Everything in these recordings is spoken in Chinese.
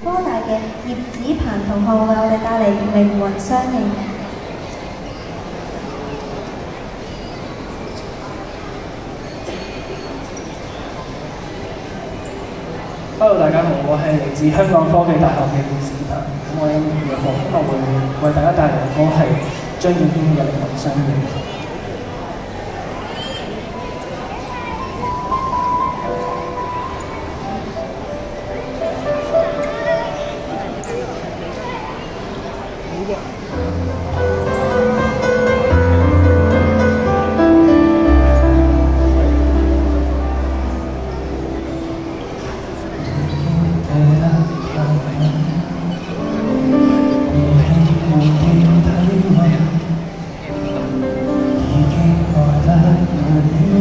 科大嘅葉子鵬同學為我哋帶嚟靈魂相應。Hello，大家好，我係嚟自香港科技大學嘅葉子鵬。咁我今日嘅課希望會為大家帶嚟嘅歌係張敬軒嘅《靈魂相應》。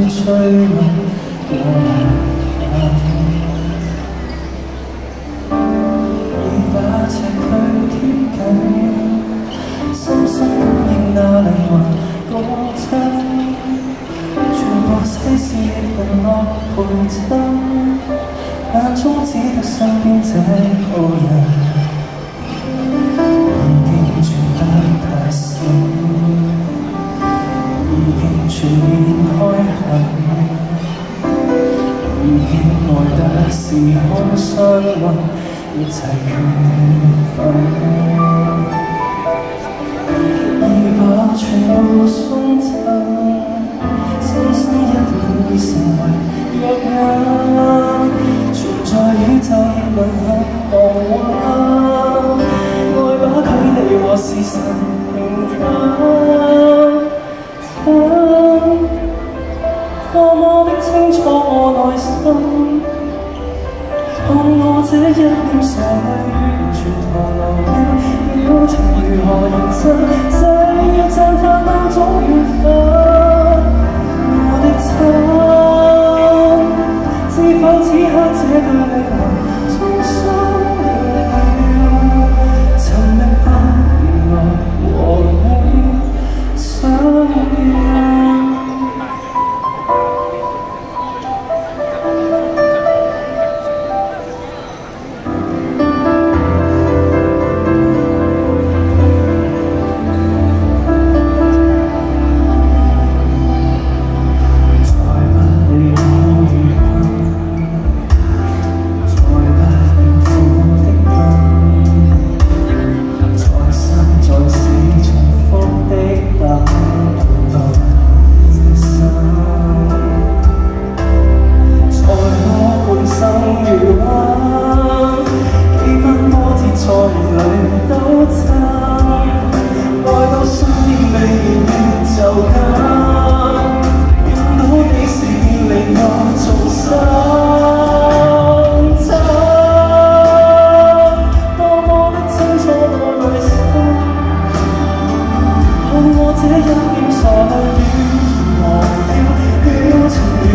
追問過已把尺距貼緊，深深感應那靈魂共振，全部世事淪落陪襯，眼中只得身邊這個人，愛得時空相允，一切缺份，已把全部送贈，深深一吻已成為約印，存在宇宙亦能合黃昏，愛把距离和时辰平坦。多么的清楚我内心，這一臉傻淚完全徒留了表情如何认真，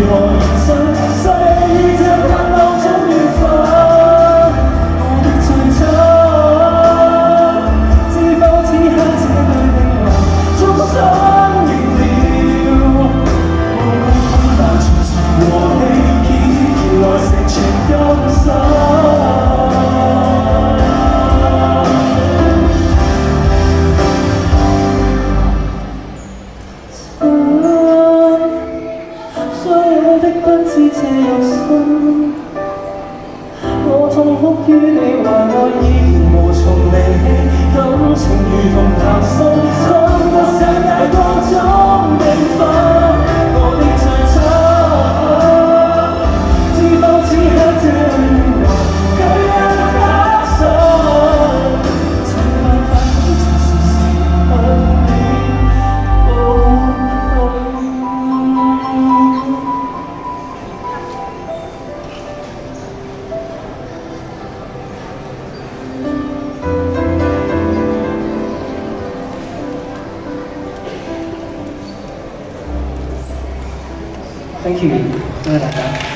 your 该有的不止这一生我痛哭于你怀内已然无从离弃感情如同潭深 Thank you，多謝大家。